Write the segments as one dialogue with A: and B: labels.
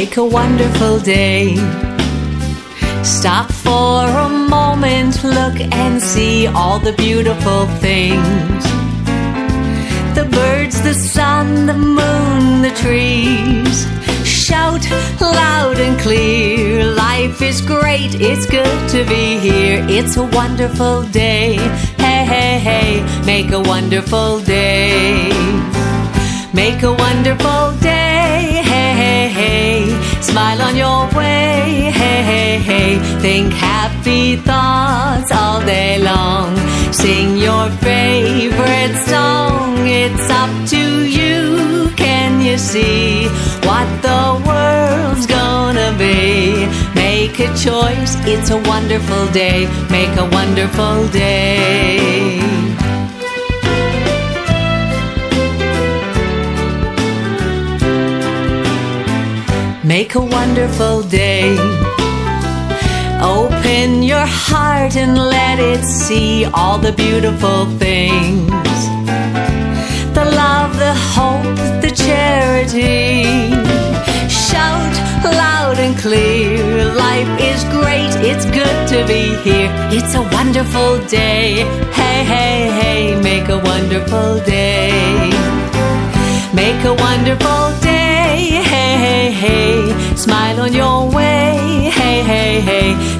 A: Make a wonderful day. Stop for a moment, look and see all the beautiful things. The birds, the sun, the moon, the trees. Shout loud and clear. Life is great, it's good to be here. It's a wonderful day. Hey, hey, hey, make a wonderful day. Make a wonderful day. Think happy thoughts all day long. Sing your favorite song. It's up to you. Can you see what the world's gonna be? Make a choice. It's a wonderful day. Make a wonderful day. Make a wonderful day. Open your heart and let it see all the beautiful things the love, the hope, the charity. Shout loud and clear. Life is great, it's good to be here. It's a wonderful day. Hey, hey, hey, make a wonderful day. Make a wonderful day. Hey, hey, hey, smile on your way.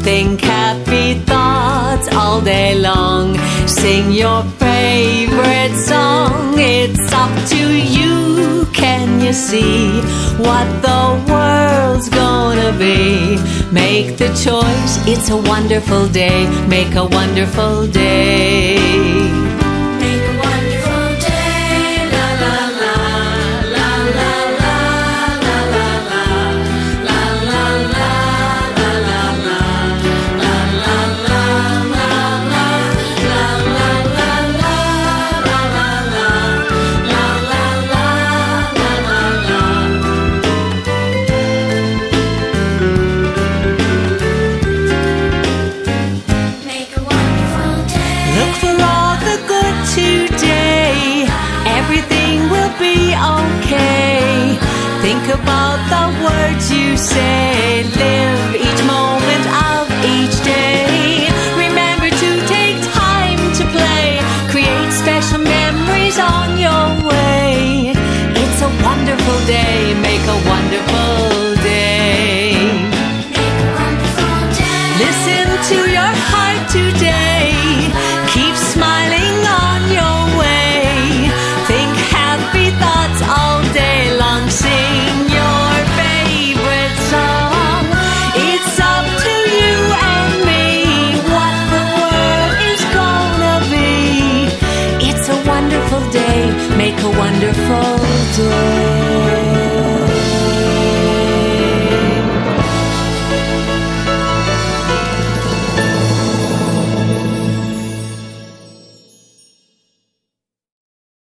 A: Think happy thoughts all day long. Sing your favorite song. It's up to you. Can you see what the world's gonna be? Make the choice. It's a wonderful day. Make a wonderful day. be okay. Think about the words you say, live each